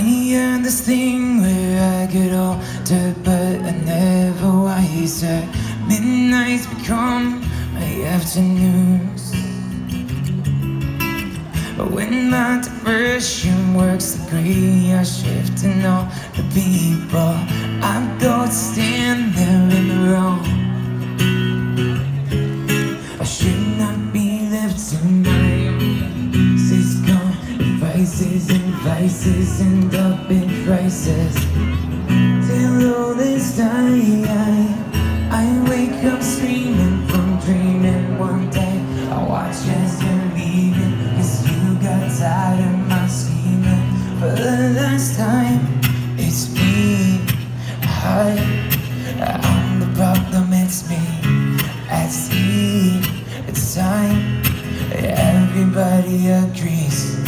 hear this thing where I get older but I never wiser. Midnights become my afternoons. But when my depression works the agree I shift and all the people. I go to stand vices and vices end up in crisis. Till all this time I wake up screaming from dreaming one day. I watch as you're leaving Cause you got tired of my scheming For the last time It's me. I, I'm the problem, it's me. At sea, it's time Everybody agrees